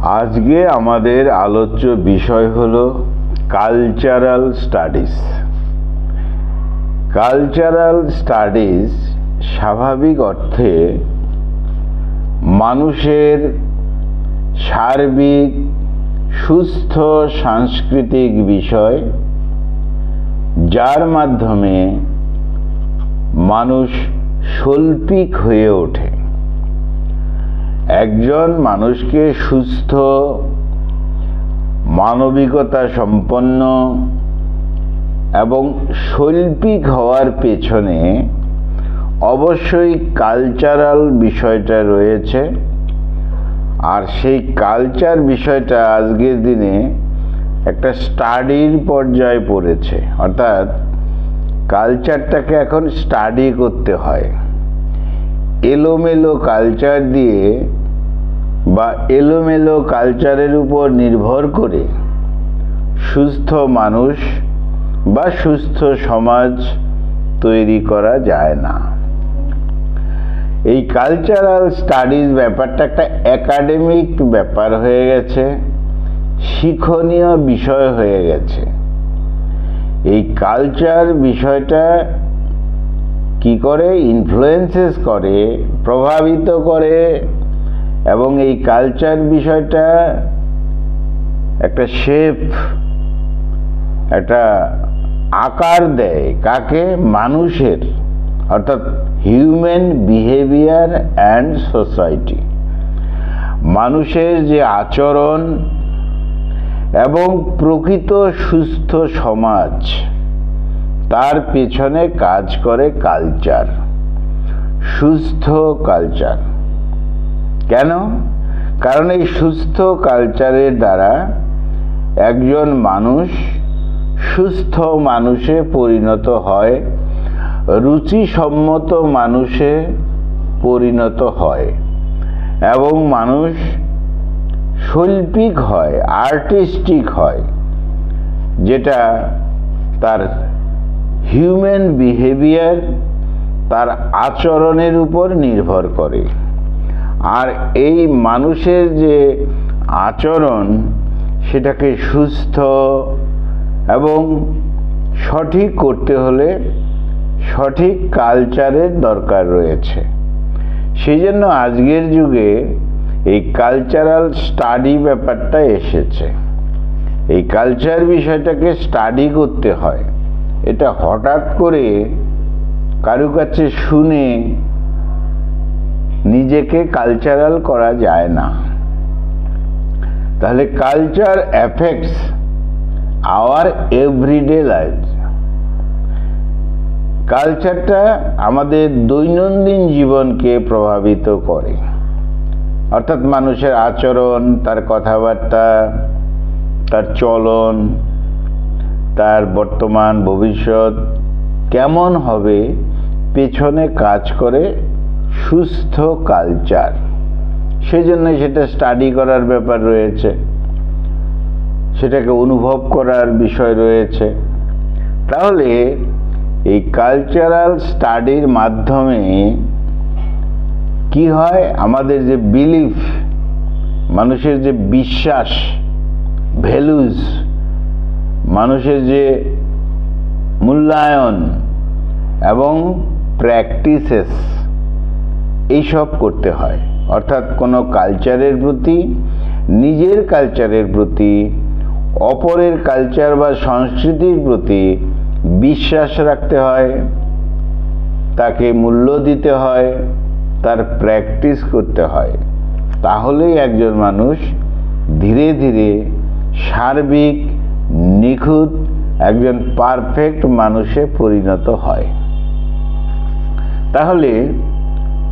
আজকে আমাদের আলোচ্য বিষয় হল কালচারাল স্টাডিজ কালচারাল স্টাডিজ স্বাভাবিক অর্থে মানুষের সার্বিক, সুস্থ সাংস্কৃতিক বিষয়, যার মাধ্যমে মানুষ শৈল্পিক হয়ে ওঠে। একজন মানুষকে সুস্থ, মানবিকতা সম্পন্ন এবং শৈল্পিক হওয়ার পেছনে অবশ্যই কালচারাল বিষয়টা রয়েছে। আর সেই কালচার বিষয়টা আজকের দিনে একটা স্টাডির পর্যায়ে পড়েছে। অর্থাৎ কালচারটাকে এখন স্টাডি করতে হয়। এলোমেলো কালচার দিয়ে বা এলোমেলো কালচারের উপর নির্ভর করে সুস্থ মানুষ বা সুস্থ সমাজ তৈরি করা যায় না। এই কালচারাল স্টাডিজ ব্যাপারটা একটা একাডেমিক ব্যাপার হয়ে গেছে, শিক্ষণীয় বিষয় হয়ে গেছে। এই কালচার বিষয়টা কি করে? ইনফ্লুয়েন্সেস করে, প্রভাবিত করে এবং এই কালচার বিষয়টা একটা শেপ একটা আকার দেয় কাকে? মানুষের, অর্থাৎ হিউম্যান বিহেভিয়ার অ্যান্ড সোসাইটি মানুষের যে আচরণ এবং প্রকৃত সুস্থ সমাজ, তার পেছনে কাজ করে কালচার সুস্থ কালচার কেন? কারণ এই সুস্থ কালচারের দ্বারা একজন মানুষ সুস্থ মানুষে পরিণত হয়, রুচিসম্মত মানুষে পরিণত হয় এবং মানুষ শৈল্পিক হয় আর্টিস্টিক হয়, যেটা তার হিউম্যান বিহেভিয়ার তার আচরণের উপর নির্ভর করে। আর এই মানুষের যে আচরণ, সেটাকে সুস্থ এবং সঠিক করতে হলে সঠিক কালচারের দরকার রয়েছে। সেই জন্য আজকের যুগে এই কালচারাল স্টাডি ব্যাপারটা এসেছে। এই কালচার বিষয়টাকে স্টাডি করতে হয়। এটা হঠাৎ করে কারও কাছে শুনে নিজেকে কালচারাল করা যায় না। তাহলে culture effects our everyday life কালচারটা আমাদের দৈনন্দিন জীবনকে প্রভাবিত করে। অর্থাৎ মানুষের আচরণ, তার কথাবার্তা, তার চলন, তার বর্তমান ভবিষ্যৎ কেমন হবে, পেছনে কাজ করে সুস্থ কালচার সেজন্য সেটা স্টাডি করার ব্যাপার রয়েছে। সেটাকে অনুভব করার বিষয় রয়েছে। তাহলে এই কালচারাল স্টাডির মাধ্যমে কি হয়? আমাদের যে বিলিফ মানুষের যে বিশ্বাস ভ্যালুজ মানুষের যে মূল্যায়ন এবং প্র্যাকটিসেস এইসব করতে হয়। অর্থাৎ কোনো কালচারের প্রতি, নিজের কালচারের প্রতি, অপরের কালচার বা সংস্কৃতির প্রতি বিশ্বাস রাখতে হয়, তাকে মূল্য দিতে হয়, তার প্র্যাকটিস করতে হয়। তাহলেই একজন মানুষ ধীরে ধীরে সার্বিক, নিখুঁত একজন পারফেক্ট মানুষে পরিণত হয়। তাহলে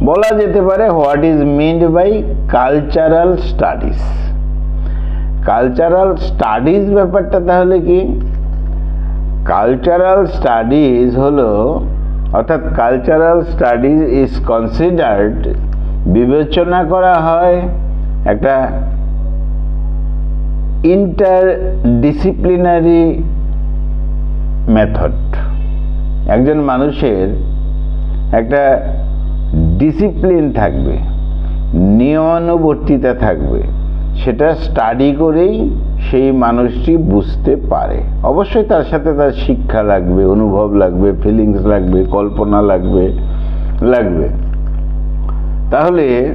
বলা যেতে পারে what is meant by cultural studies. Cultural studies ব্যাপারটা তাহলে কি? কালচারাল স্টাডিজ হলো, অর্থাৎ কালচারাল স্টাডিজ ইজ কনসিডার্ড বিবেচনা করা হয় একটা ইন্টার ডিসিপ্লিনারি মেথড একজন মানুষের একটা ডিসিপ্লিন থাকবে, নিয়মানুবর্তিতা থাকবে, সেটা স্টাডি করেই সেই মানুষটি বুঝতে পারে। অবশ্যই তার সাথে তার শিক্ষা লাগবে, অনুভব লাগবে ফিলিংস লাগবে, কল্পনা লাগবে লাগবে। তাহলে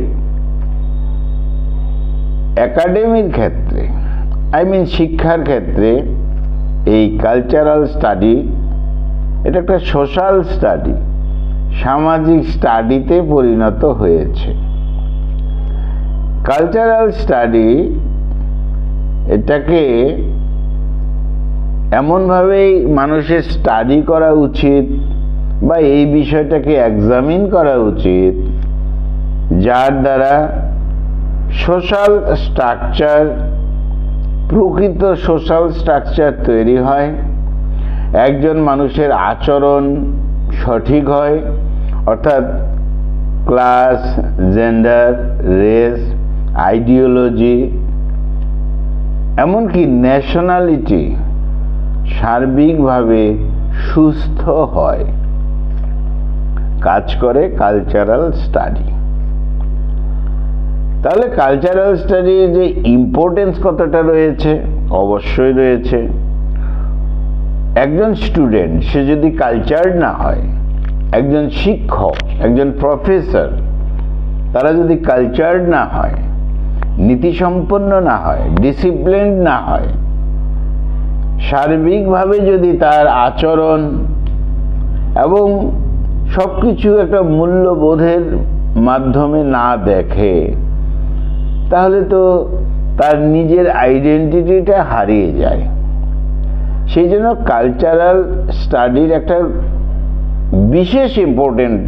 একাডেমির ক্ষেত্রে আই মিন শিক্ষার ক্ষেত্রে এই কালচারাল স্টাডি এটা একটা সোশ্যাল স্টাডি সামাজিক স্টাডিতে পরিণত হয়েছে। কালচারাল স্টাডি এটাকে এমনভাবেই মানুষের স্টাডি করা উচিত বা এই বিষয়টাকে এক্সামিন করা উচিত, যার দ্বারা সোশ্যাল স্ট্রাকচার প্রকৃত সোশ্যাল স্ট্রাকচার তৈরি হয়। একজন মানুষের আচরণ সঠিক হয়, অর্থাৎ ক্লাস জেন্ডার রেস আইডিওলজি এমনকি ন্যাশনালিটি সার্বিকভাবে সুস্থ হয়। কাজ করে কালচারাল স্টাডি তাহলে কালচারাল স্টাডির যে ইম্পর্টেন্স কতটা রয়েছে? অবশ্যই রয়েছে। একজন স্টুডেন্ট সে যদি কালচার না হয়, একজন শিক্ষক, একজন প্রফেসর তারা যদি কালচার না হয়, নীতিসম্পন্ন না হয় ডিসিপ্লিন না হয়, সার্বিকভাবে যদি তার আচরণ এবং সব কিছু একটা মূল্যবোধের মাধ্যমে না দেখে, তাহলে তো তার নিজের আইডেন্টিটিটা হারিয়ে যায়। সেই জন্য কালচারাল স্টাডির একটা বিশেষ ইম্পর্টেন্ট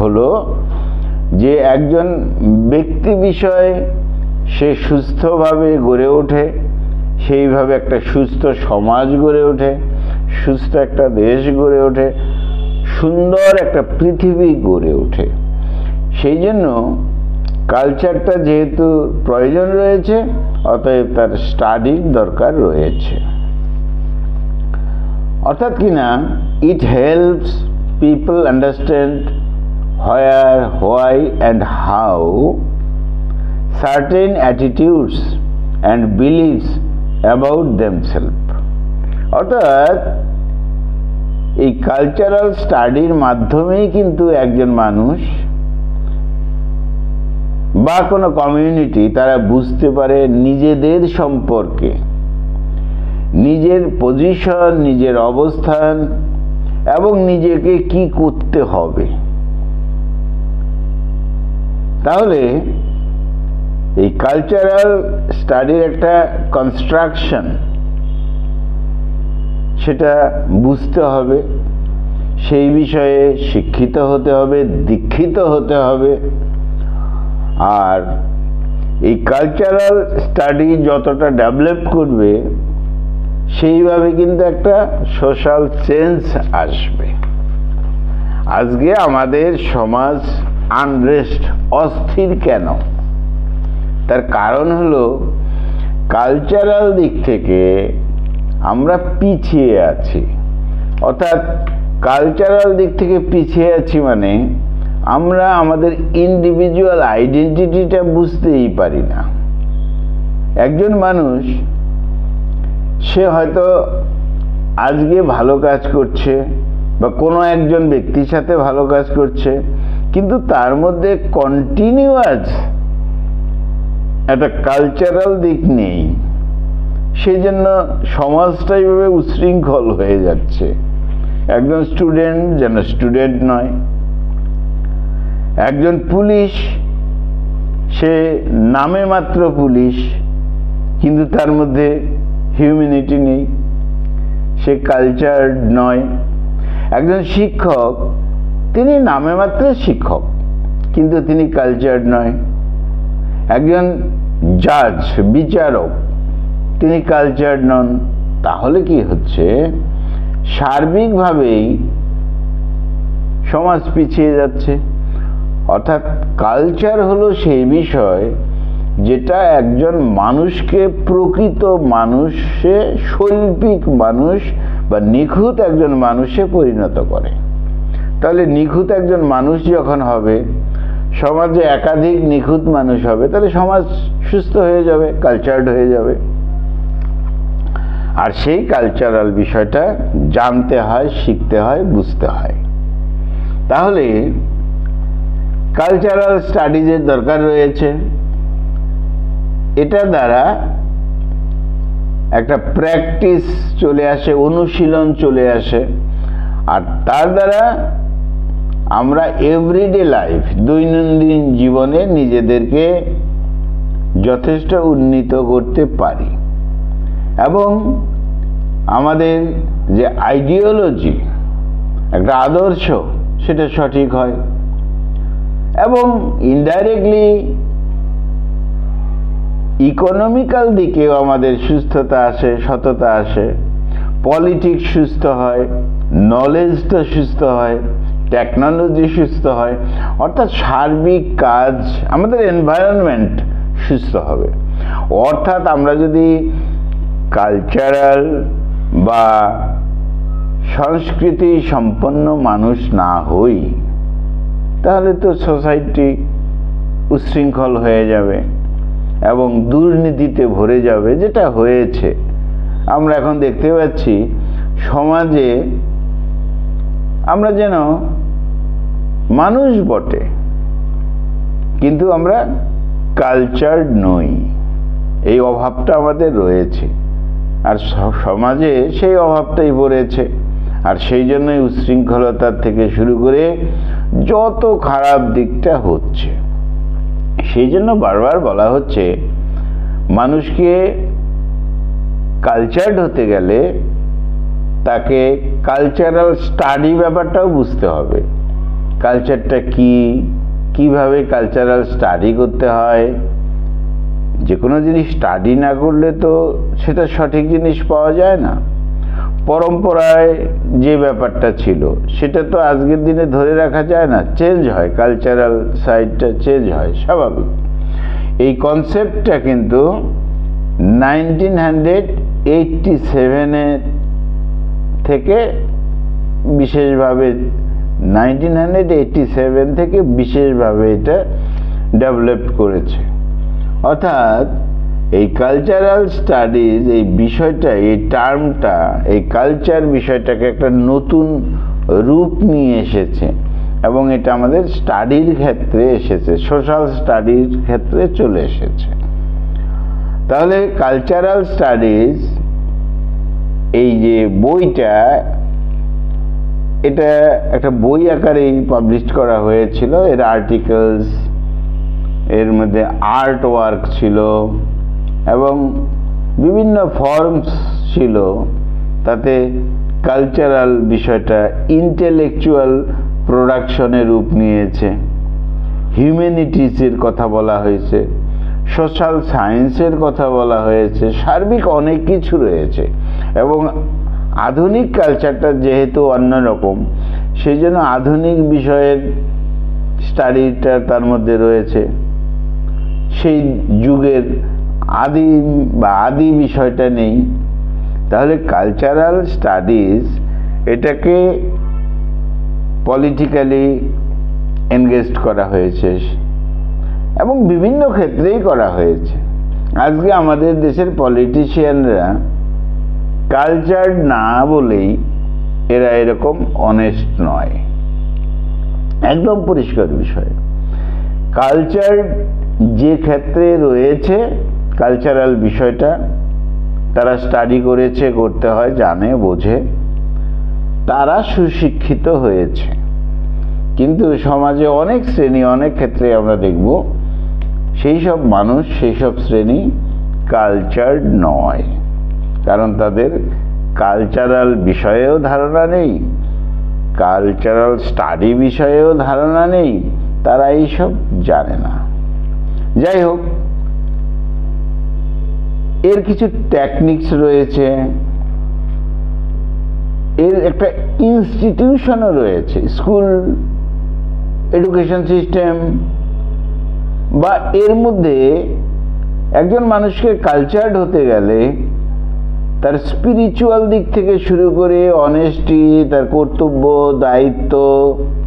হলো যে একজন ব্যক্তি বিষয়ে সে সুস্থভাবে গড়ে ওঠে, সেইভাবে একটা সুস্থ সমাজ গড়ে ওঠে, সুস্থ একটা দেশ গড়ে ওঠে, সুন্দর একটা পৃথিবী গড়ে ওঠে। সেই জন্য কালচারটা যেহেতু প্রয়োজন রয়েছে, অতএব তার স্টাডির দরকার রয়েছে। অর্থাৎ কি না it helps people understand where why and how certain attitudes and beliefs about themselves অর্থাৎ এই কালচারাল স্টাডির মাধ্যমেই কিন্তু একজন মানুষ বা কোনো কমিউনিটি তারা বুঝতে পারে নিজেদের সম্পর্কে। নিজের পজিশন নিজের অবস্থান এবং নিজেকে কি করতে হবে। তাহলে এই কালচারাল স্টাডির একটা কনস্ট্রাকশন সেটা বুঝতে হবে। সেই বিষয়ে শিক্ষিত হতে হবে, দীক্ষিত হতে হবে। আর এই কালচারাল স্টাডি যতটা ডেভেলপ করবে সেইভাবে কিন্তু একটা সোশ্যাল চেঞ্জ আসবে। আজকে আমাদের সমাজ আনরেস্ট অস্থির কেন? তার কারণ হলো কালচারাল দিক থেকে আমরা পিছিয়ে আছি। অর্থাৎ কালচারাল দিক থেকে পিছিয়ে আছি মানে আমরা আমাদের ইন্ডিভিজুয়াল আইডেন্টিটিটা বুঝতেই পারি না। একজন মানুষ সে হয়তো আজকে ভালো কাজ করছে বা কোনো একজন ব্যক্তির সাথে ভালো কাজ করছে, কিন্তু তার মধ্যে কন্টিনিউয়াস একটা কালচারাল দিক নেই। সেই জন্য সমাজটা ভাবে উশৃঙ্খল হয়ে যাচ্ছে। একজন স্টুডেন্ট যেন স্টুডেন্ট নয়, একজন পুলিশ, সে নামে মাত্র পুলিশ, কিন্তু তার মধ্যে হিউম্যানিটি নেই, সে কালচার নয়। একজন শিক্ষক, তিনি নামে মাত্র শিক্ষক, কিন্তু তিনি কালচার নয়। একজন জাজ বিচারক, তিনি কালচার নন। তাহলে কি হচ্ছে? সার্বিকভাবেই সমাজ পিছিয়ে যাচ্ছে। অর্থাৎ কালচার হলো সেই বিষয় যেটা একজন মানুষকে প্রকৃত মানুষে, শৈল্পিক মানুষ বা নিখুঁত একজন মানুষে পরিণত করে। তাহলে নিখুঁত একজন মানুষ যখন হবে, সমাজে একাধিক নিখুঁত মানুষ হবে, তাহলে সমাজ সুস্থ হয়ে যাবে কালচার্ড হয়ে যাবে। আর সেই কালচারাল বিষয়টা জানতে হয়, শিখতে হয়, বুঝতে হয়। তাহলে কালচারাল স্টাডিজের দরকার রয়েছে। এটা দ্বারা একটা প্র্যাকটিস চলে আসে, অনুশীলন চলে আসে। আর তার দ্বারা আমরা এভরিডে লাইফ দৈনন্দিন জীবনে নিজেদেরকে যথেষ্ট উন্নীত করতে পারি। এবং আমাদের যে আইডিওলজি একটা আদর্শ, সেটা সঠিক হয়। এবং ইনডাইরেক্টলি ইকোনমিক্যাল দিকেও আমাদের সুস্থতা আসে, সততা আসে। পলিটিক্স সুস্থ হয় নলেজটা সুস্থ হয় টেকনোলজি সুস্থ হয়। অর্থাৎ সার্বিক কাজ, আমাদের এনভায়রনমেন্ট সুস্থ হবে। অর্থাৎ আমরা যদি কালচারাল বা সংস্কৃতি সম্পন্ন মানুষ না হই, তাহলে তো সোসাইটি উচ্ছৃঙ্খল হয়ে যাবে। এবং দুর্নীতিতে ভরে যাবে, যেটা হয়েছে। আমরা এখন দেখতে পাচ্ছি, সমাজে আমরা যেন মানুষ বটে, কিন্তু আমরা কালচার্ড নই। এই অভাবটা আমাদের রয়েছে। আর সমাজে সেই অভাবটাই পড়েছে। আর সেই জন্যই উচ্ছৃঙ্খলতার থেকে শুরু করে যত খারাপ দিকটা হচ্ছে। সেই জন্য বারবার বলা হচ্ছে, মানুষকে কালচার্ড হতে গেলে তাকে কালচারাল স্টাডি ব্যাপারটাও বুঝতে হবে। কালচারটা কি? কীভাবে কালচারাল স্টাডি করতে হয়? যে কোনো জিনিস স্টাডি না করলে তো সেটা সঠিক জিনিস পাওয়া যায় না। পরম্পরায় যে ব্যাপারটা ছিল, সেটা তো আজকের দিনে ধরে রাখা যায় না। চেঞ্জ হয় কালচারাল সাইডটা চেঞ্জ হয়, স্বাভাবিক। এই কনসেপ্টটা কিন্তু নাইনটিন হান্ড্রেড এইটটি সেভেনের থেকে বিশেষভাবে নাইনটিন হান্ড্রেড এইটটি সেভেন থেকে বিশেষভাবে এটা ডেভেলপ করেছে। অর্থাৎ এই কালচারাল স্টাডিজ এই বিষয়টা, এই টার্মটা এই কালচার বিষয়টাকে একটা নতুন রূপ নিয়ে এসেছে এবং এটা আমাদের স্টাডির ক্ষেত্রে এসেছে সোশ্যাল স্টাডির ক্ষেত্রে চলে এসেছে। তাহলে কালচারাল স্টাডিজ এই যে বইটা, এটা একটা বই আকারেই পাবলিশ করা হয়েছিল, এর আর্টিকেলস এর মধ্যে আর্ট ওয়ার্ক ছিল। এবং বিভিন্ন ফর্মস ছিল, তাতে কালচারাল বিষয়টা ইন্টেলেকচুয়াল প্রোডাকশনের রূপ নিয়েছে। হিউম্যানিটিসের কথা বলা হয়েছে সোশ্যাল সায়েন্সের কথা বলা হয়েছে, সার্বিক অনেক কিছু রয়েছে এবং আধুনিক কালচারটা যেহেতু অন্যরকম সেই জন্য আধুনিক বিষয়ের স্টাডিটা তার মধ্যে রয়েছে। সেই যুগের আদি বা আদি বিষয়টা নেই। তাহলে কালচারাল স্টাডিজ এটাকে পলিটিক্যালি এনগেজড করা হয়েছে এবং বিভিন্ন ক্ষেত্রেই করা হয়েছে। আজকে আমাদের দেশের পলিটিশিয়ানরা কালচার না বলেই এরা এরকম অনেস্ট নয়। একদম পরিষ্কার বিষয়। কালচার যে ক্ষেত্রে রয়েছে কালচারাল বিষয়টা তারা স্টাডি করেছে, করতে হয়, জানে, বোঝে। তারা সুশিক্ষিত হয়েছে। কিন্তু সমাজে অনেক শ্রেণি, অনেক ক্ষেত্রে আমরা দেখব, সেই সব মানুষ, সেই সব শ্রেণি কালচার নয়। কারণ তাদের কালচারাল বিষয়েও ধারণা নেই কালচারাল স্টাডি বিষয়েও ধারণা নেই, তারা এইসব জানে না। যাই হোক এর কিছু টেকনিক্স রয়েছে। এর একটা ইনস্টিটিউশনও রয়েছে। স্কুল এডুকেশন সিস্টেম বা এর মধ্যে একজন মানুষকে কালচার্ড হতে গেলে তার স্পিরিচুয়াল দিক থেকে শুরু করে অনেস্টি তার কর্তব্য, দায়িত্ব,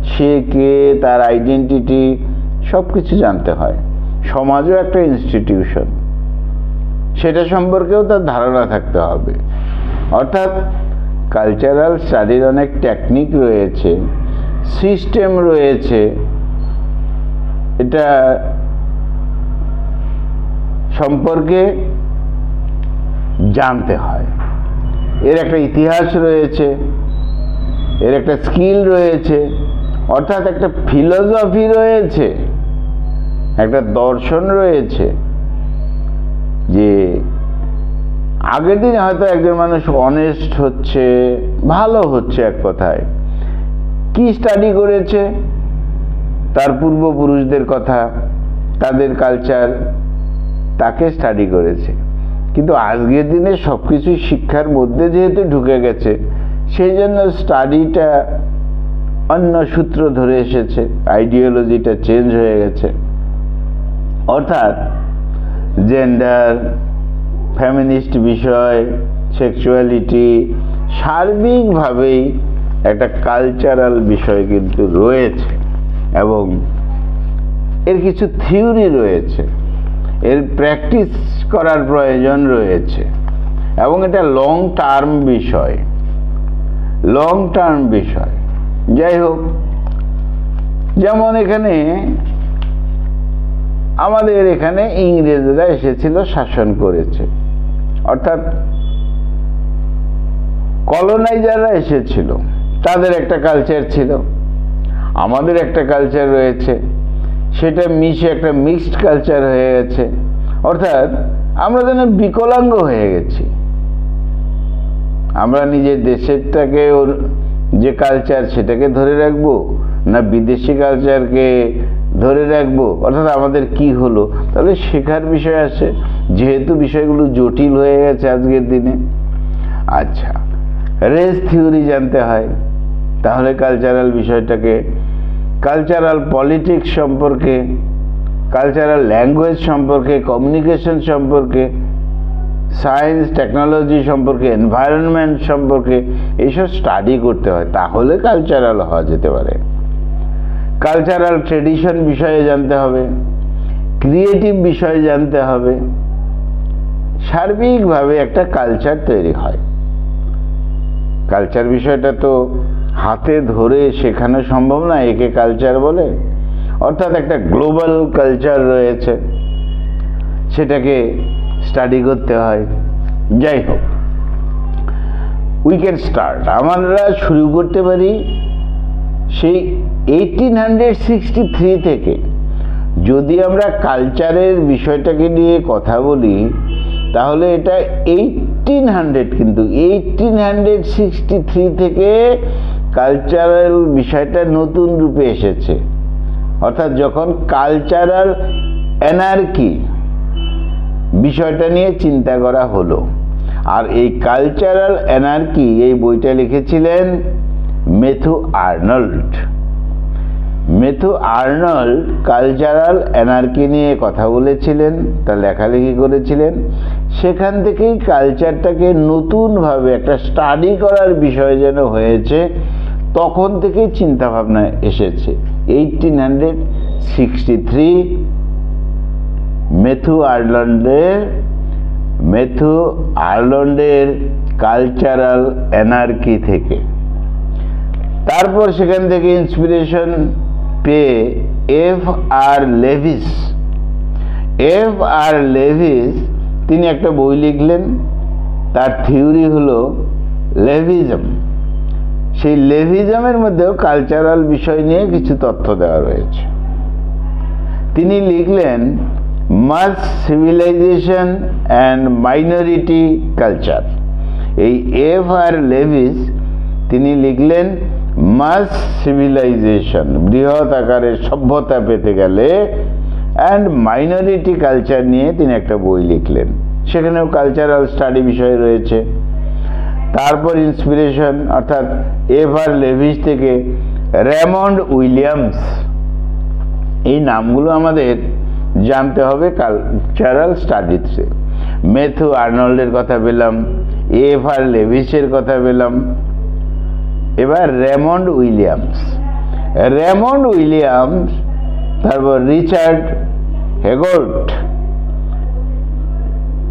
সে কে, তার আইডেন্টিটি সব কিছু জানতে হয়। সমাজও একটা ইনস্টিটিউশন সেটা সম্পর্কেও তার ধারণা থাকতে হবে। অর্থাৎ কালচারাল স্টাডির অনেক টেকনিক রয়েছে সিস্টেম রয়েছে, এটা সম্পর্কে জানতে হয়। এর একটা ইতিহাস রয়েছে, এর একটা স্কিল রয়েছে, অর্থাৎ একটা ফিলোসফি রয়েছে, একটা দর্শন রয়েছে। যে আগের দিনে হয়তো একজন মানুষ অনেস্ট হচ্ছে, ভালো হচ্ছে এক কথায়। কি স্টাডি করেছে? তার পূর্বপুরুষদের কথা, তাদের কালচার তাকে স্টাডি করেছে। কিন্তু আজকের দিনে সব কিছুই শিক্ষার মধ্যে যেহেতু ঢুকে গেছে সেই জন্য স্টাডিটা অন্য সূত্র ধরে এসেছে আইডিওলজিটা চেঞ্জ হয়ে গেছে। অর্থাৎ জেন্ডার ফ্যামিনিস্ট বিষয় সেক্সুয়ালিটি সার্বিকভাবেই একটা কালচারাল বিষয় কিন্তু রয়েছে এবং এর কিছু থিওরি রয়েছে। এর প্র্যাকটিস করার প্রয়োজন রয়েছে এবং এটা লং টার্ম বিষয়। লং টার্ম বিষয়। যাই হোক, যেমন এখানে আমাদের এখানে ইংরেজরা এসেছিল শাসন করেছে। অর্থাৎ কলোনাইজাররা এসেছিল। তাদের একটা কালচার ছিল। আমাদের একটা কালচার রয়েছে। সেটা মিশে একটা মিক্সড কালচার হয়ে গেছে। অর্থাৎ আমরা যেন বিকলাঙ্গ হয়ে গেছি। আমরা নিজের দেশেরটাকে ওর যে কালচার সেটাকে ধরে রাখব, না বিদেশি কালচারকে ধরে রাখব। অর্থাৎ আমাদের কি হলো? তাহলে শেখার বিষয় আছে। যেহেতু বিষয়গুলো জটিল হয়ে গেছে আজকের দিনে। আচ্ছা রেস থিওরি জানতে হয়। তাহলে কালচারাল বিষয়টাকে কালচারাল পলিটিক্স সম্পর্কে কালচারাল ল্যাঙ্গুয়েজ সম্পর্কে কমিউনিকেশন সম্পর্কে সায়েন্স টেকনোলজি সম্পর্কে এনভায়রনমেন্ট সম্পর্কে, এইসব স্টাডি করতে হয়। তাহলে কালচারাল হওয়া যেতে পারে। কালচারাল ট্রেডিশন বিষয়ে জানতে হবে, ক্রিয়েটিভ বিষয়ে জানতে হবে। সার্বিকভাবে একটা কালচার তৈরি হয়। কালচার বিষয়টা তো হাতে ধরে শেখানো সম্ভব না, একে কালচার বলে। অর্থাৎ একটা গ্লোবাল কালচার রয়েছে, সেটাকে স্টাডি করতে হয়। যাই হোক, উই ক্যান স্টার্ট। আমরা শুরু করতে পারি সেই এইটিন হান্ড্রেড সিক্সটি থ্রি থেকে যদি আমরা কালচারের বিষয়টাকে নিয়ে কথা বলি, তাহলে এটা এইটিন হান্ড্রেড কিন্তু এইটিন হান্ড্রেড সিক্সটি থ্রি থেকে কালচারাল বিষয়টা নতুন রূপে এসেছে। অর্থাৎ যখন কালচারাল এনার্কি বিষয়টা নিয়ে চিন্তা করা হলো, আর এই কালচারাল এনার্কি এই বইটা লিখেছিলেন Matthew Arnold. Matthew Arnold cultural anarchy নিয়ে কথা বলেছিলেন, তা লেখালেখি করেছিলেন। সেখান থেকেই কালচারটাকে নতুনভাবে একটা স্টাডি করার বিষয় যেন হয়েছে, তখন থেকেই চিন্তাভাবনা এসেছে। Eighteen hundred sixty three Matthew আয়ারল্যান্ডের মেথু আয়ারল্যান্ডের কালচারাল এনার্কি থেকে। তারপর সেখান থেকে ইন্সপিরেশন পেয়ে F R লেভিস। F R Leavis, তিনি একটা বই লিখলেন, তার থিওরি হলো লেভিজম। সেই লেভিজমের মধ্যেও কালচারাল বিষয় নিয়ে কিছু তথ্য দেওয়া রয়েছে। তিনি লিখলেন, mass civilisation and minority culture. এই এফ আর লেভিস, তিনি লিখলেন মাস সিভিলাইজেশন বৃহৎ আকারে সভ্যতা পেতে গেলে অ্যান্ড মাইনরিটি কালচার নিয়ে তিনি একটা বই লিখলেন। সেখানেও কালচারাল স্টাডি বিষয় রয়েছে। তারপর ইন্সপিরেশন অর্থাৎ এভার লেভিস থেকে রেমন্ড উইলিয়ামস। এই নামগুলো আমাদের জানতে হবে কালচারাল স্টাডিজে মেথু আর্নল্ডের কথা পেলাম, এভার লেভিসের কথা পেলাম। এবার রেমন্ড উইলিয়ামস। রেমন্ড উইলিয়ামস, তারপর রিচার্ড হেগোল্ট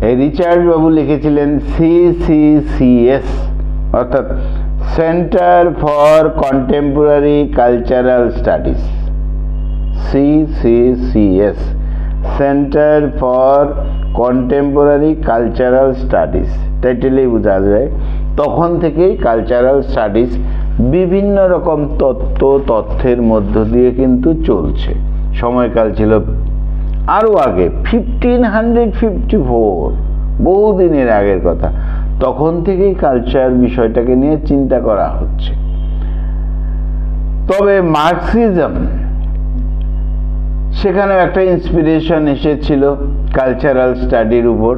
এই রিচার্ড বাবু লিখেছিলেন সিসিসিএস অর্থাৎ centre for contemporary cultural studies. CCCS centre for contemporary cultural studies. টাইটেলেই বোঝা যায় তখন থেকেই কালচারাল স্টাডিজ বিভিন্ন রকম তত্ত্ব, তথ্যের মধ্য দিয়ে কিন্তু চলছে। সময়কাল ছিল আরও আগে ফিফটিন হান্ড্রেড ফিফটি ফোর বহুদিনের আগের কথা। তখন থেকেই কালচার বিষয়টাকে নিয়ে চিন্তা করা হচ্ছে। তবে মার্কসিজম সেখানেও একটা ইন্সপিরেশন এসেছিল কালচারাল স্টাডির উপর।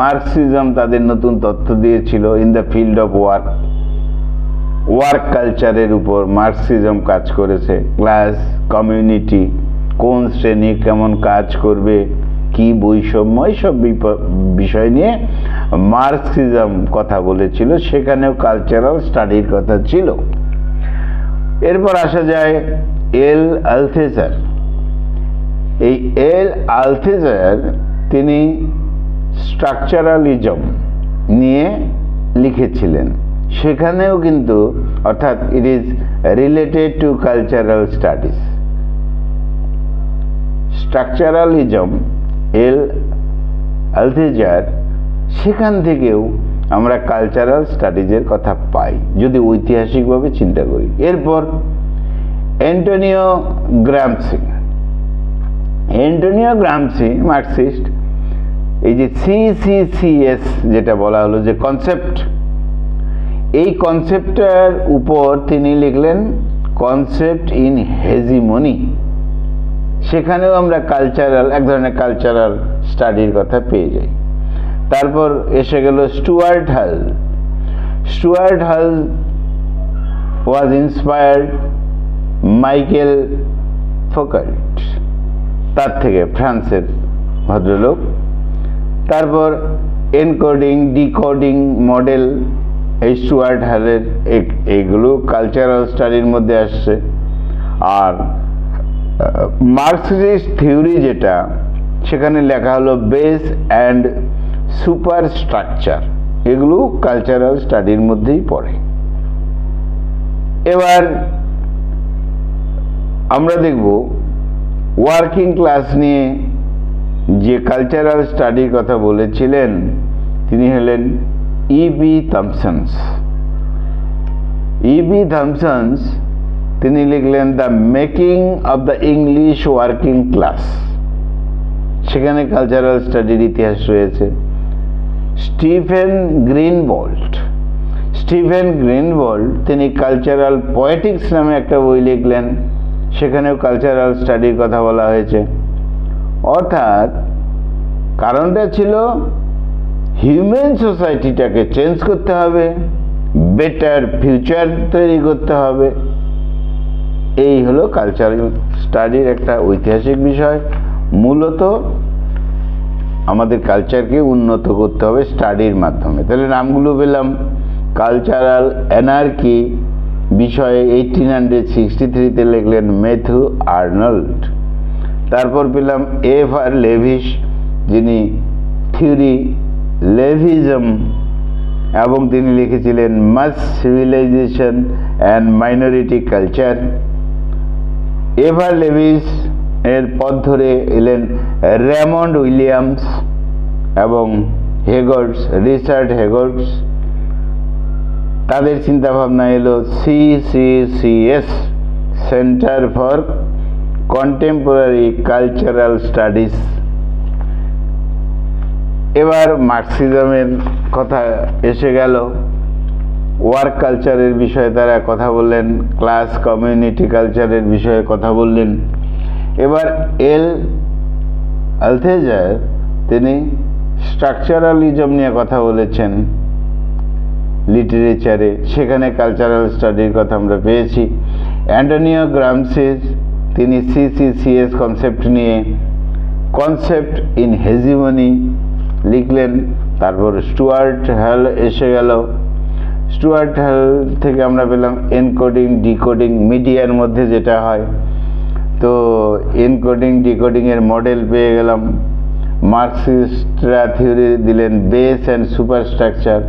মার্কসিজম তাদের নতুন তথ্য দিয়েছিল in the field of work work কালচারের উপর মার্কসিজম কাজ করেছে। ক্লাস কমিউনিটি কোন শ্রেণি কেমন কাজ করবে, কি বৈষম্য, এইসব বিষয় নিয়ে মার্কসিজম কথা বলেছিল, সেখানেও কালচারাল স্টাডির কথা ছিল। এরপর আসা যায় এল আলথেসার এই এল আলথেজার তিনি স্ট্রাকচারালিজম নিয়ে লিখেছিলেন। সেখানেও কিন্তু, অর্থাৎ it is related to cultural studies structuralism L Althusser সেখান থেকেও আমরা কালচারাল স্টাডিজের কথা পাই, যদি ঐতিহাসিকভাবে চিন্তা করি। এরপর Antonio Gramsci Antonio Gramsci Marxist এই যে সিসিসিএস যেটা বলা হলো যে কনসেপ্ট এই কনসেপ্টটার উপর তিনি লিখলেন কনসেপ্ট ইন হেজিমনি সেখানেও আমরা কালচারাল এক ধরনের কালচারাল স্টাডির কথা পেয়ে যাই। তারপর এসে গেল স্টুয়ার্ট হাল স্টুয়ার্ট হাল ওয়াজ ইন্সপায়ার্ড মাইকেল ফোকাল্ট তার থেকে ফ্রান্সের ভদ্রলোক। তারপর এনকোডিং, ডিকোডিং মডেল এই স্টুয়ার্ট হালের এইগুলো কালচারাল স্টাডির মধ্যে আসছে। আর মার্কসিস্ট থিওরি যেটা, সেখানে লেখা হলো বেস অ্যান্ড সুপার স্ট্রাকচার এগুলো কালচারাল স্টাডির মধ্যেই পড়ে। এবার আমরা দেখব ওয়ার্কিং ক্লাস নিয়ে যে কালচারাল স্টাডির কথা বলেছিলেন, তিনি হলেন ইবি থমসন্স ইবি থমসন্স তিনি লিখলেন the making of the English working class সেখানে কালচারাল স্টাডির ইতিহাস রয়েছে। স্টিফেন গ্রিনবোল্ট। স্টিফেন গ্রিনবোল্ট, তিনি কালচারাল পয়েটিক্স নামে একটা বই লিখলেন। সেখানেও কালচারাল স্টাডির কথা বলা হয়েছে। অর্থাৎ কারণটা ছিল হিউম্যান সোসাইটিটাকে চেঞ্জ করতে হবে বেটার ফিউচার তৈরি করতে হবে। এই হলো কালচারাল স্টাডির একটা ঐতিহাসিক বিষয়। মূলত আমাদের কালচারকে উন্নত করতে হবে স্টাডির মাধ্যমে। তাহলে নামগুলো পেলাম। কালচারাল এনার্কি বিষয়ে এইটিন হান্ড্রেড সিক্সটি থ্রিতে লিখলেন মেথু আর্নল্ড। তারপর পেলাম এফ আর লেভিস, যিনি থিওরি লেভিজম এবং তিনি লিখেছিলেন mass civilisation and minority culture. Ever Leavis এর পথ ধরে এলেন রেমন্ড উইলিয়ামস এবং হেগর্ডস রিচার্ড হেগর্ডস তাদের চিন্তাভাবনা এলো C C C S, centre for contemporary cultural studies. এবার মার্কসিজমের কথা এসে গেল। ওয়ার্ক কালচারের বিষয়ে তারা কথা বললেন, ক্লাস কমিউনিটি কালচারের বিষয়ে কথা বললেন। এবার এল আলথেজার, তিনি স্ট্রাকচারালিজম নিয়ে কথা বলেছেন। লিটারেচারে সেখানে কালচারাল স্টাডির কথা আমরা পেয়েছি। অ্যান্টোনিও গ্রামসিস তিনি সিসিসিএস কনসেপ্ট নিয়ে কনসেপ্ট ইন হেজিমনি লিখলেন, তারপর স্টুয়ার্ট হ্যাল এসে গেল। স্টুয়ার্ট হ্যাল থেকে আমরা পেলাম এনকোডিং ডিকোডিং মিডিয়ার মধ্যে যেটা হয়। তো এনকোডিং ডিকোডিংয়ের মডেল পেয়ে গেলাম। মার্কসিস্টরা থিওরি দিলেন বেস অ্যান্ড সুপারস্ট্রাকচার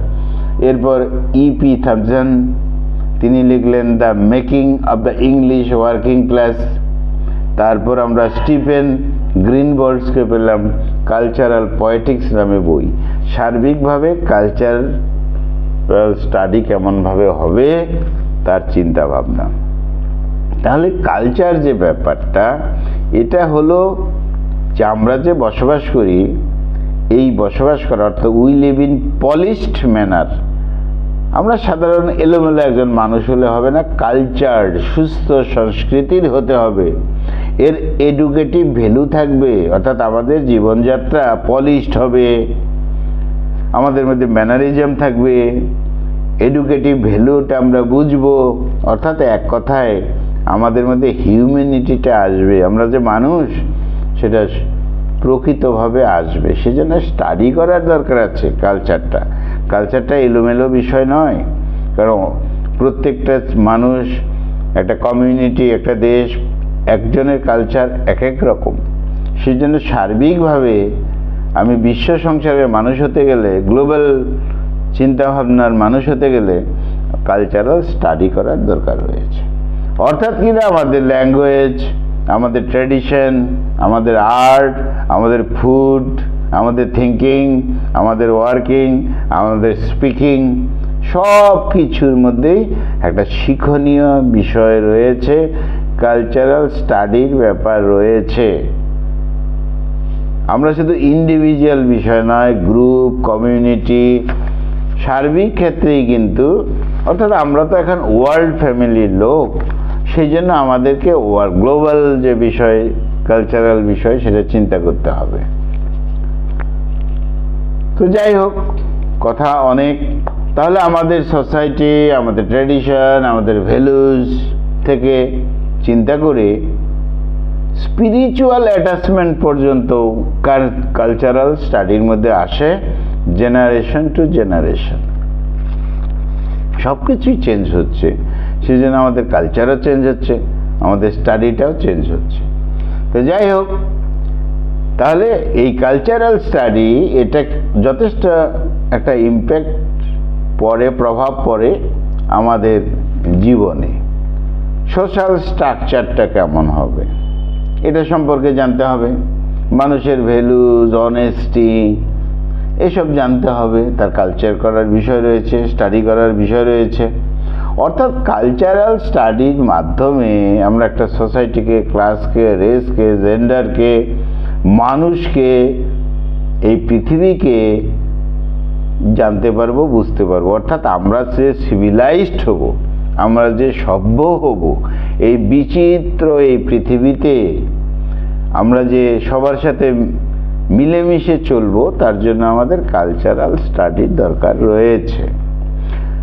এরপর ইপি থামসন তিনি লিখলেন the making of the English working class তারপর আমরা স্টিফেন গ্রিনবার্ডসকে পেলাম কালচারাল পয়েটিক্স নামে বই। সার্বিকভাবে কালচার স্টাডি কেমনভাবে হবে তার চিন্তা ভাবনা তাহলে কালচার যে ব্যাপারটা, এটা হলো যে আমরা যে বসবাস করি, এই বসবাস করার অর্থ we live in polished manner আমরা সাধারণ এলোমেলো একজন মানুষ হলে হবে না কালচার্ড সুস্থ সংস্কৃতির হতে হবে। এর এডুকেটিভ ভ্যালু থাকবে, অর্থাৎ আমাদের জীবনযাত্রা পলিশড হবে, আমাদের মধ্যে ম্যানারিজম থাকবে এডুকেটিভ ভ্যালুটা আমরা বুঝব, অর্থাৎ এক কথায় আমাদের মধ্যে হিউম্যানিটিটা আসবে। আমরা যে মানুষ, সেটা প্রকৃতভাবে আসবে। সেজন্য স্টাডি করার দরকার আছে কালচারটা কালচারটা এলোমেলো বিষয় নয়। কারণ প্রত্যেকটা মানুষ, একটা কমিউনিটি একটা দেশ, একজনের কালচার এক এক রকম। সেই জন্য সার্বিকভাবে আমি বিশ্ব সংসারের মানুষ হতে গেলে গ্লোবাল চিন্তাভাবনার মানুষ হতে গেলে কালচারাল স্টাডি করার দরকার রয়েছে। অর্থাৎ কিনা আমাদের ল্যাঙ্গুয়েজ আমাদের ট্র্যাডিশন আমাদের আর্ট আমাদের ফুড আমাদের থিঙ্কিং আমাদের ওয়ার্কিং আমাদের স্পিকিং সব কিছুর মধ্যেই একটা শিক্ষণীয় বিষয় রয়েছে কালচারাল স্টাডির ব্যাপার রয়েছে। আমরা শুধু ইন্ডিভিজুয়াল বিষয় নয় গ্রুপ কমিউনিটি সার্বিক ক্ষেত্রেই কিন্তু, অর্থাৎ আমরা তো এখন ওয়ার্ল্ড ফ্যামিলির লোক সেই জন্য আমাদেরকে গ্লোবাল যে বিষয় কালচারাল বিষয়, সেটা চিন্তা করতে হবে। তো যাই হোক, কথা অনেক। তাহলে আমাদের সোসাইটি আমাদের ট্র্যাডিশন আমাদের ভ্যালুজ থেকে চিন্তা করে স্পিরিচুয়াল অ্যাটাচমেন্ট পর্যন্ত কালচারাল স্টাডির মধ্যে আসে জেনারেশন টু জেনারেশন সব কিছুই চেঞ্জ হচ্ছে। সেই জন্য আমাদের কালচারও চেঞ্জ হচ্ছে, আমাদের স্টাডিটাও চেঞ্জ হচ্ছে। তো যাই হোক তাহলে এই কালচারাল স্টাডি এটা যথেষ্ট একটা ইম্প্যাক্ট পড়ে প্রভাব পড়ে আমাদের জীবনে। সোশ্যাল স্ট্রাকচারটা কেমন হবে? এটা সম্পর্কে জানতে হবে। মানুষের ভ্যালুজ অনেস্টি এসব জানতে হবে। তার কালচার করার বিষয় রয়েছে স্টাডি করার বিষয় রয়েছে। অর্থাৎ কালচারাল স্টাডির মাধ্যমে আমরা একটা সোসাইটিকে ক্লাসকে রেসকে জেন্ডারকে মানুষকে, এই পৃথিবীকে জানতে পারব, বুঝতে পারব। অর্থাৎ আমরা যে সিভিলাইজড হব, আমরা যে সভ্য হব, এই বিচিত্র এই পৃথিবীতে আমরা যে সবার সাথে মিলেমিশে চলবো, তার জন্য আমাদের কালচারাল স্টাডির দরকার রয়েছে।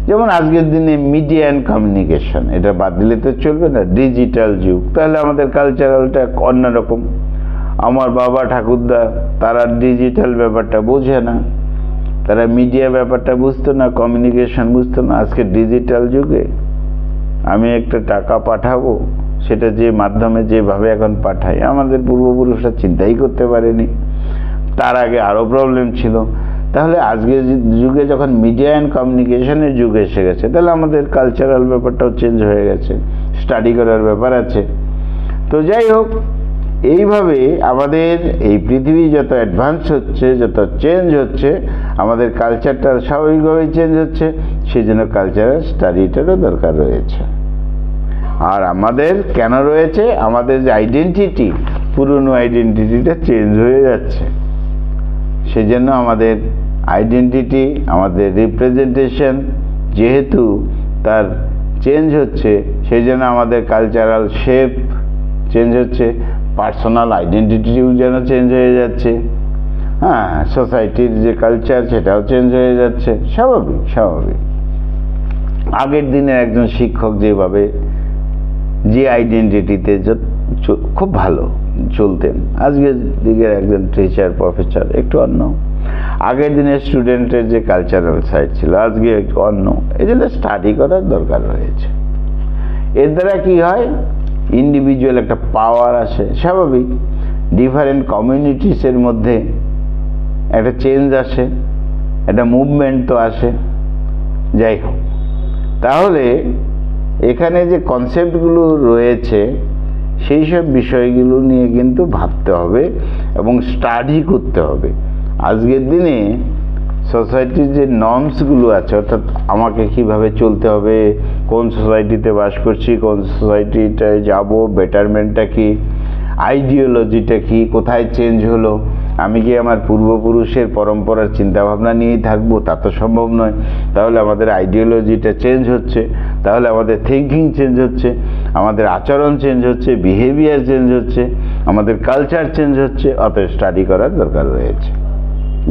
যেমন আজকের দিনে মিডিয়া অ্যান্ড কমিউনিকেশন এটা বাদ দিলে তো চলবে না ডিজিটাল যুগ। তাহলে আমাদের কালচারালটা অন্যরকম। আমার বাবা ঠাকুরদা, তারা ডিজিটাল ব্যাপারটা বোঝে না। তারা মিডিয়া ব্যাপারটা বুঝতো না কমিউনিকেশন বুঝতো না। আজকে ডিজিটাল যুগে আমি একটা টাকা পাঠাবো, সেটা যে মাধ্যমে যেভাবে এখন পাঠাই, আমাদের পূর্বপুরুষরা চিন্তাই করতে পারেনি। তার আগে আরও প্রবলেম ছিল। তাহলে আজকের যুগে যখন মিডিয়া অ্যান্ড কমিউনিকেশনের যুগ এসে গেছে, তাহলে আমাদের কালচারাল ব্যাপারটাও চেঞ্জ হয়ে গেছে। স্টাডি করার ব্যাপার আছে। তো যাই হোক এইভাবে আমাদের এই পৃথিবী যত অ্যাডভান্স হচ্ছে, যত চেঞ্জ হচ্ছে, আমাদের কালচারটা স্বাভাবিকভাবেই চেঞ্জ হচ্ছে সেই জন্য কালচারাল স্টাডিটারও দরকার রয়েছে। আর আমাদের কেন রয়েছে? আমাদের যে আইডেন্টিটি পুরনো আইডেন্টিটিটা চেঞ্জ হয়ে যাচ্ছে। সেই জন্য আমাদের আইডেন্টিটি আমাদের রিপ্রেজেন্টেশন যেহেতু তার চেঞ্জ হচ্ছে সেই জন্য আমাদের কালচারাল শেপ চেঞ্জ হচ্ছে। পার্সোনাল আইডেন্টিটিও যেন চেঞ্জ হয়ে যাচ্ছে। হ্যাঁ সোসাইটির যে কালচার সেটাও চেঞ্জ হয়ে যাচ্ছে। স্বাভাবিক স্বাভাবিক। আগের দিনে একজন শিক্ষক যেভাবে যে আইডেন্টিটিতে খুব ভালো চলতেন। আজকের দিকের একজন টিচার প্রফেসর একটু অন্য। আগের দিনের স্টুডেন্টের যে কালচারাল সাইড ছিল, আজকে একটু অন্য। এই জন্য স্টাডি করার দরকার রয়েছে। এর দ্বারা কি হয়? ইন্ডিভিজুয়াল একটা পাওয়ার আসে, স্বাভাবিক। ডিফারেন্ট কমিউনিটিসের মধ্যে একটা চেঞ্জ আসে, একটা মুভমেন্ট তো আসে। যাই হোক, তাহলে এখানে যে কনসেপ্টগুলো রয়েছে, সেই সব বিষয়গুলো নিয়ে কিন্তু ভাবতে হবে এবং স্টাডি করতে হবে। আজকের দিনে সোসাইটির যে নর্মসগুলো আছে, অর্থাৎ আমাকে কীভাবে চলতে হবে, কোন সোসাইটিতে বাস করছি, কোন সোসাইটিটায় যাব বেটারমেন্টটা কি আইডিওলজিটা কি, কোথায় চেঞ্জ হলো, আমি কি আমার পূর্বপুরুষের পরম্পরার চিন্তাভাবনা নিয়েই থাকব, তা তো সম্ভব নয়। তাহলে আমাদের আইডিওলজিটা চেঞ্জ হচ্ছে, তাহলে আমাদের থিঙ্কিং চেঞ্জ হচ্ছে, আমাদের আচরণ চেঞ্জ হচ্ছে বিহেভিয়ার চেঞ্জ হচ্ছে, আমাদের কালচার চেঞ্জ হচ্ছে, অতএব স্টাডি করার দরকার রয়েছে।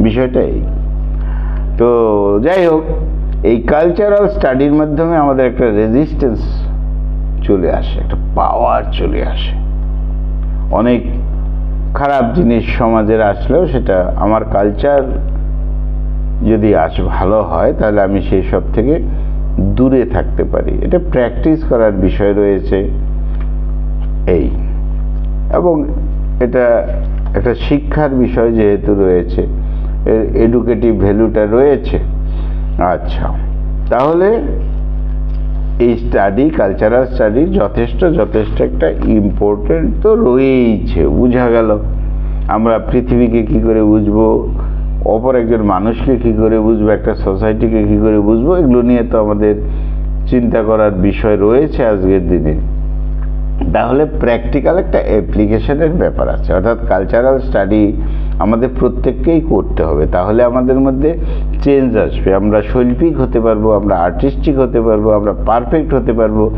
বিষয়টা এই। তো যাই হোক, এই কালচারাল স্টাডির মাধ্যমে আমাদের একটা রেজিস্ট্যান্স চলে আসে, একটা পাওয়ার চলে আসে। অনেক খারাপ জিনিস সমাজের আসলেও সেটা আমার কালচার যদি আস ভালো হয়, তাহলে আমি সেই সব থেকে দূরে থাকতে পারি। এটা প্র্যাকটিস করার বিষয় রয়েছে এই। এবং এটা একটা শিক্ষার বিষয় যেহেতু রয়েছে এডুকেটিভ ভ্যালুটা রয়েছে। আচ্ছা তাহলে এই স্টাডি কালচারাল স্টাডি যথেষ্ট যথেষ্ট একটা ইম্পর্টেন্ট তো রয়েইছে, বোঝা গেল। আমরা পৃথিবীকে কি করে বুঝব? অপর একজন মানুষকে কি করে বুঝব? একটা সোসাইটিকে কি করে বুঝব? এগুলো নিয়ে তো আমাদের চিন্তা করার বিষয় রয়েছে আজকের দিনে। তাহলে প্র্যাকটিক্যাল একটা অ্যাপ্লিকেশনের ব্যাপার আছে। অর্থাৎ কালচারাল স্টাডি আমাদের প্রত্যেককেই করতে হবে। তাহলে আমাদের মধ্যে চেঞ্জ আসবে। আমরা শৈল্পিক হতে পারব, আমরা আর্টিস্টিক হতে পারব, আমরা পারফেক্ট হতে পারব,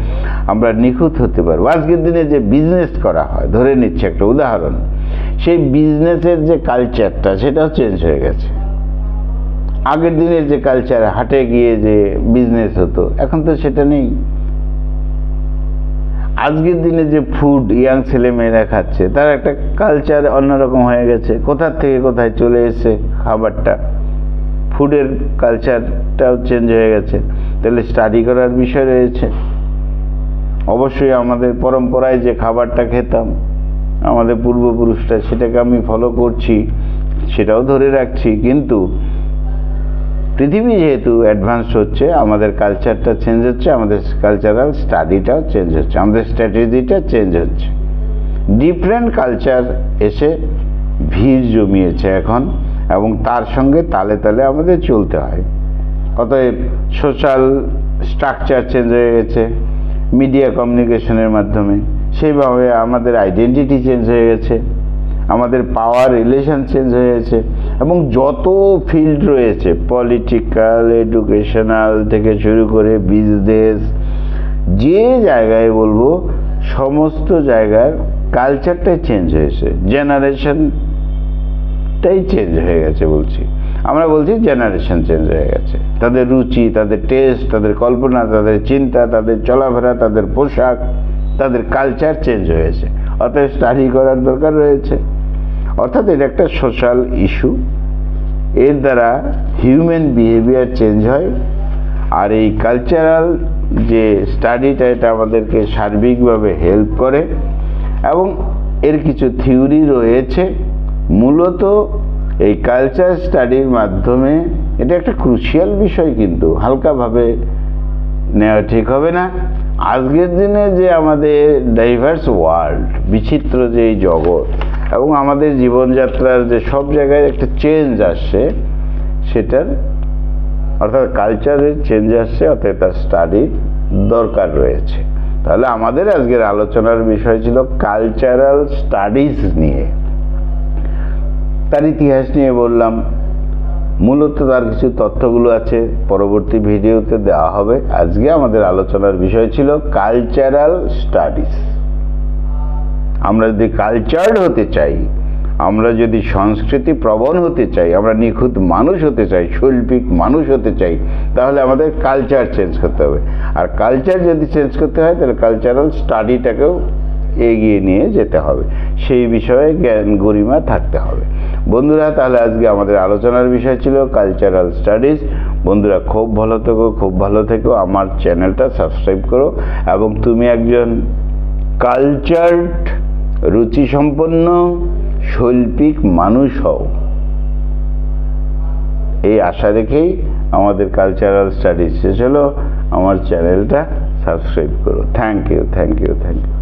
আমরা নিখুঁত হতে পারব। আজকের দিনে যে বিজনেস করা হয়, ধরে নিচ্ছে একটা উদাহরণ। সেই বিজনেসের যে কালচারটা সেটাও চেঞ্জ হয়ে গেছে। আগের দিনের যে কালচার হাটে গিয়ে যে বিজনেস হতো, এখন তো সেটা নেই। আজকের দিনে যে ফুড ইয়াং ছেলে মেয়েরা খাচ্ছে, তার একটা কালচার অন্যরকম হয়ে গেছে। কোথার থেকে কোথায় চলে এসে খাবারটা? ফুডের কালচারটাও চেঞ্জ হয়ে গেছে। তাহলে স্টাডি করার বিষয় রয়েছে। অবশ্যই আমাদের পরম্পরায় যে খাবারটা খেতাম, আমাদের পূর্বপুরুষরা সেটাকে আমি ফলো করছি, সেটাও ধরে রাখছি। কিন্তু পৃথিবী যেহেতু অ্যাডভান্স হচ্ছে, আমাদের কালচারটা চেঞ্জ হচ্ছে, আমাদের কালচারাল স্টাডিটাও চেঞ্জ হচ্ছে, আমাদের স্ট্র্যাটেজিটা চেঞ্জ হচ্ছে। ডিফারেন্ট কালচার এসে ভিড় জমিয়েছে এখন, এবং তার সঙ্গে তালে তালে আমাদের চলতে হয়। অতএব সোশ্যাল স্ট্রাকচার চেঞ্জ হয়ে গেছে মিডিয়া কমিউনিকেশনের মাধ্যমে, সেইভাবে আমাদের আইডেন্টিটি চেঞ্জ হয়ে গেছে, আমাদের পাওয়ার রিলেশন চেঞ্জ হয়ে গেছে এবং যত ফিল্ড রয়েছে পলিটিক্যাল এডুকেশনাল থেকে শুরু করে বিজনেস যে জায়গায় বলব, সমস্ত জায়গার কালচারটাই চেঞ্জ হয়েছে। জেনারেশনটাই চেঞ্জ হয়ে গেছে বলছি। আমরা বলছি জেনারেশন চেঞ্জ হয়ে গেছে। তাদের রুচি, তাদের টেস্ট তাদের কল্পনা, তাদের চিন্তা, তাদের চলাফেরা, তাদের পোশাক, তাদের কালচার চেঞ্জ হয়েছে। অতএব স্টাডি করার দরকার রয়েছে। অর্থাৎ এটা একটা সোশ্যাল ইস্যু এর দ্বারা হিউম্যান বিহেভিয়ার চেঞ্জ হয় আর এই কালচারাল যে স্টাডিটা এটা আমাদেরকে সার্বিকভাবে হেল্প করে এবং এর কিছু থিওরি রয়েছে। মূলত এই কালচার স্টাডির মাধ্যমে এটা একটা ক্রুশিয়াল বিষয় কিন্তু, হালকাভাবে নেওয়া ঠিক হবে না। আজকের দিনে যে আমাদের ডাইভার্স ওয়ার্ল্ড বিচিত্র যে জগৎ এবং আমাদের জীবনযাত্রার যে সব জায়গায় একটা চেঞ্জ আসছে, সেটার অর্থাৎ কালচারের চেঞ্জ আসছে, অর্থাৎ তার স্টাডির দরকার রয়েছে। তাহলে আমাদের আজকের আলোচনার বিষয় ছিল কালচারাল স্টাডিজ নিয়ে। তার ইতিহাস নিয়ে বললাম, মূলত তার কিছু তথ্যগুলো আছে, পরবর্তী ভিডিওতে দেওয়া হবে। আজকে আমাদের আলোচনার বিষয় ছিল কালচারাল স্টাডিজ আমরা যদি কালচার্ড হতে চাই, আমরা যদি সংস্কৃতি প্রবণ হতে চাই, আমরা নিখুঁত মানুষ হতে চাই, শৈল্পিক মানুষ হতে চাই, তাহলে আমাদের কালচার চেঞ্জ করতে হবে। আর কালচার যদি চেঞ্জ করতে হয়, তাহলে কালচারাল স্টাডিটাকেও এগিয়ে নিয়ে যেতে হবে। সেই বিষয়ে জ্ঞান গরিমা থাকতে হবে। বন্ধুরা, তাহলে আজকে আমাদের আলোচনার বিষয় ছিল কালচারাল স্টাডিজ বন্ধুরা, খুব ভালো থেকো, খুব ভালো থেকো। আমার চ্যানেলটা সাবস্ক্রাইব করো। এবং তুমি একজন কালচার্ড রুচিসম্পন্ন শৈল্পিক মানুষ হও। এই আশা রেখেই আমাদের কালচারাল স্টাডিজ শেষ হলো। আমার চ্যানেলটা সাবস্ক্রাইব করো। Thank you thank you thank you